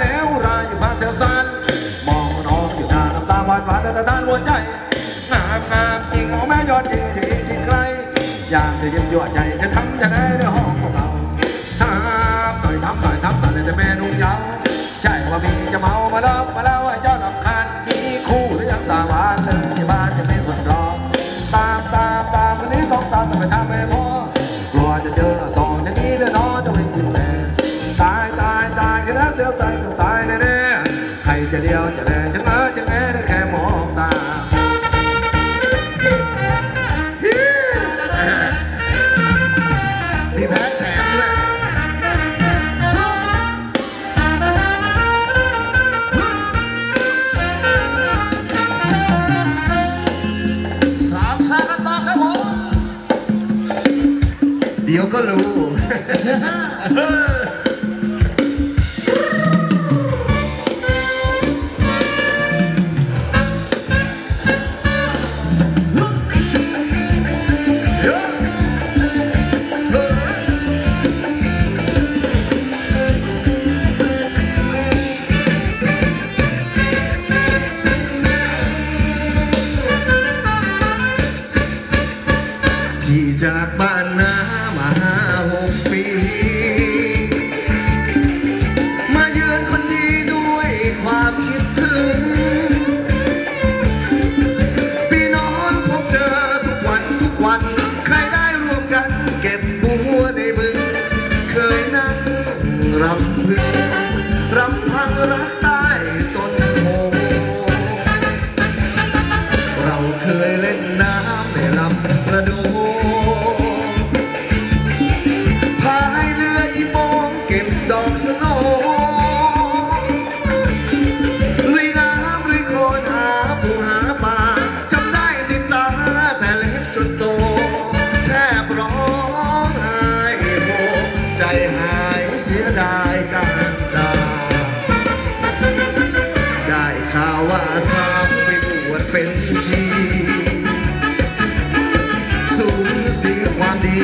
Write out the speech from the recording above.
แล้วรายอยู่ภาคเซลซันมองน้องอยู่หน้าน้ำตาหวานหวานแต่ท่านหัวใจงามงามจริงของแม่ยอดจริงจริงจริงใครอยากจะเยี่ยมยอดใหญ่จะทำจะได้ในห้องของเราทำหน่อยทำหน่อยทำหน่อยจะแม่นุ่งยาวใช่ว่ามีจะเมามาล้วมาแล้วไอ้ยอดลำคาญมีคู่หรือยังตาหวานเลยที่บ้านจะไมีคนรอตามตามตามวันนี้ต้องตามไม่ทำไม่พอกลัวจะเจอตออย่างนี้เด้อน้องจะไม่กินแม่ตายตายตายกันแล้วเสียวใจ จะเดียวจะแลจะเงอจะแงได้แค่มองตาฮิมีแพ้แถมด้วยสามชากันต่อครับผมเดี๋ยวก็รู้ พี่จากบ้านนามาห้าหกปี มาเยือนคนดีด้วยความคิดถึงพี่นอนพบเจอทุกวันทุกวัน ใครได้ร่วมกันเก็บบัวในบึง เคยนั่งรำพึงรำพังรัก ข่าวว่าสาวไปบวชเป็นชี สูญเสียความดี